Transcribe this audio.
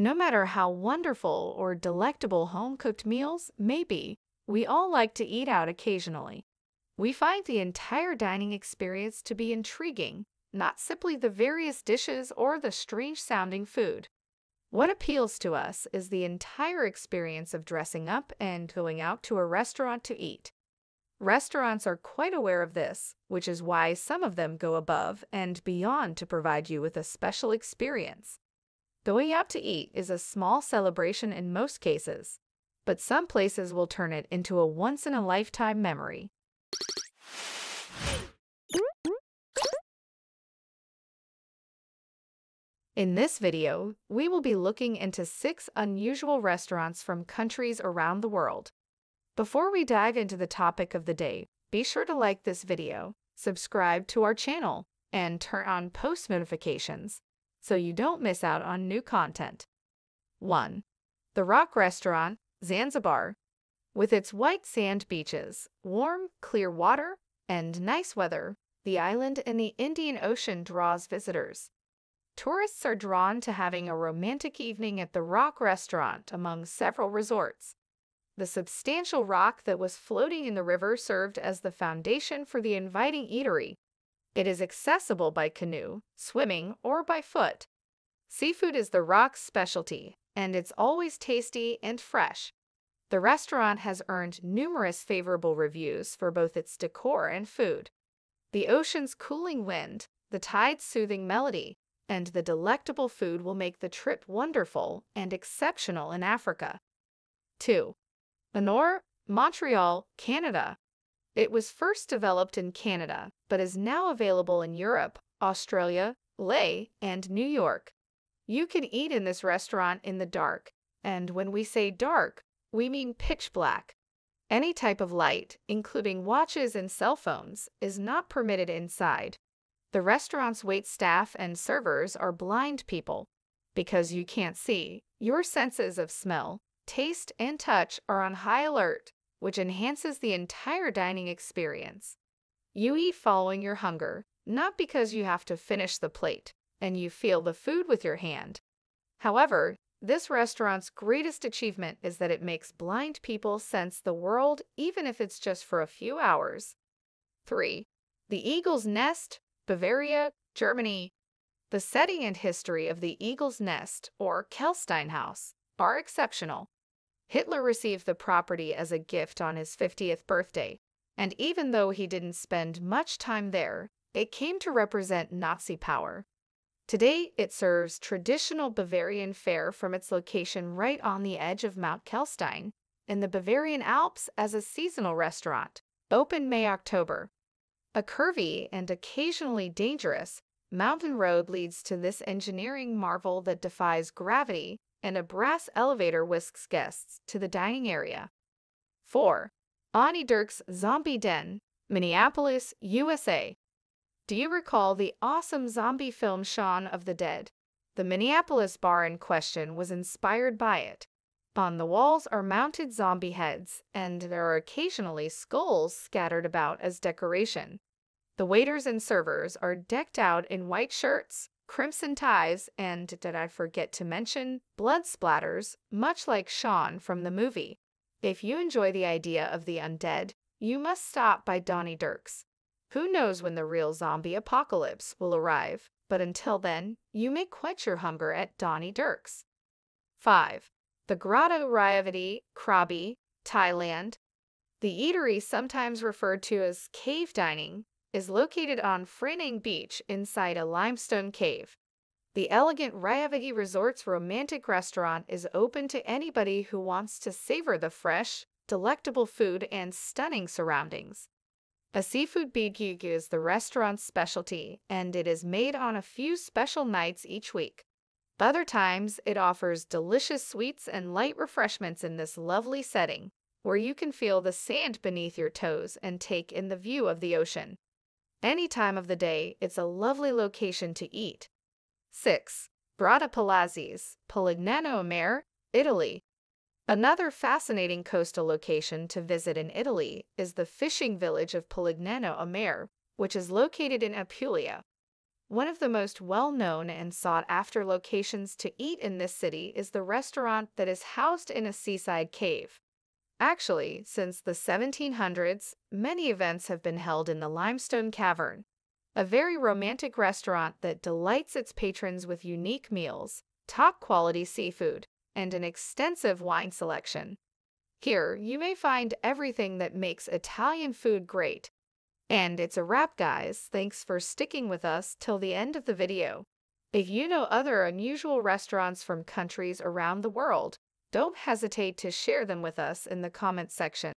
No matter how wonderful or delectable home cooked meals may be, we all like to eat out occasionally. We find the entire dining experience to be intriguing, not simply the various dishes or the strange sounding food. What appeals to us is the entire experience of dressing up and going out to a restaurant to eat. Restaurants are quite aware of this, which is why some of them go above and beyond to provide you with a special experience. Going out to eat is a small celebration in most cases, but some places will turn it into a once in a lifetime memory. In this video, we will be looking into six unusual restaurants from countries around the world. Before we dive into the topic of the day, be sure to like this video, subscribe to our channel, and turn on post notifications so you don't miss out on new content. 1. The Rock Restaurant, Zanzibar. With its white sand beaches, warm, clear water, and nice weather, the island in the Indian Ocean draws visitors. Tourists are drawn to having a romantic evening at the Rock Restaurant among several resorts. The substantial rock that was floating in the river served as the foundation for the inviting eatery. It is accessible by canoe, swimming, or by foot. Seafood is the rock's specialty, and it's always tasty and fresh. The restaurant has earned numerous favorable reviews for both its decor and food. The ocean's cooling wind, the tide's soothing melody, and the delectable food will make the trip wonderful and exceptional in Africa. 2. Manor, Montreal, Canada. It was first developed in Canada, but is now available in Europe, Australia, LA, and New York. You can eat in this restaurant in the dark, and when we say dark, we mean pitch black. Any type of light, including watches and cell phones, is not permitted inside. The restaurant's wait staff and servers are blind people. Because you can't see, your senses of smell, taste, and touch are on high alert, which enhances the entire dining experience. You eat following your hunger, not because you have to finish the plate and you feel the food with your hand. However, this restaurant's greatest achievement is that it makes blind people sense the world even if it's just for a few hours. 3. The Eagle's Nest, Bavaria, Germany. The setting and history of the Eagle's Nest, or Kehlstein House, are exceptional. Hitler received the property as a gift on his 50th birthday, and even though he didn't spend much time there, it came to represent Nazi power. Today, it serves traditional Bavarian fare from its location right on the edge of Mount Kehlstein in the Bavarian Alps as a seasonal restaurant, open May-October. A curvy and occasionally dangerous mountain road leads to this engineering marvel that defies gravity and a brass elevator whisks guests to the dining area. 4. Donny Dirk's Zombie Den, Minneapolis, USA. Do you recall the awesome zombie film Shaun of the Dead? The Minneapolis bar in question was inspired by it. On the walls are mounted zombie heads, and there are occasionally skulls scattered about as decoration. The waiters and servers are decked out in white shirts, crimson ties, and did I forget to mention, blood splatters, much like Shaun from the movie. If you enjoy the idea of the undead, you must stop by Donny Dirk's. Who knows when the real zombie apocalypse will arrive, but until then, you may quench your hunger at Donny Dirk's. 5. The Grotto Rayavadee, Krabi, Thailand. The eatery, sometimes referred to as cave dining, is located on Phra Beach inside a limestone cave. The elegant Rayavadee Resort's romantic restaurant is open to anybody who wants to savor the fresh, delectable food and stunning surroundings. A seafood BBQ is the restaurant's specialty, and it is made on a few special nights each week. Other times, it offers delicious sweets and light refreshments in this lovely setting, where you can feel the sand beneath your toes and take in the view of the ocean. Any time of the day, it's a lovely location to eat. 6. Grotta Palazzese, Polignano Mare, Italy. Another fascinating coastal location to visit in Italy is the fishing village of Polignano Mare, which is located in Apulia. One of the most well known and sought after locations to eat in this city is the restaurant that is housed in a seaside cave. Actually, since the 1700s, many events have been held in the Limestone Cavern, a very mm-hmm. romantic restaurant that delights its patrons with unique meals, top quality seafood, and an extensive wine selection. Here, you may find everything that makes Italian food great. And it's a wrap, guys. Thanks for sticking with us till the end of the video. If you know other unusual restaurants from countries around the world, don't hesitate to share them with us in the comments section.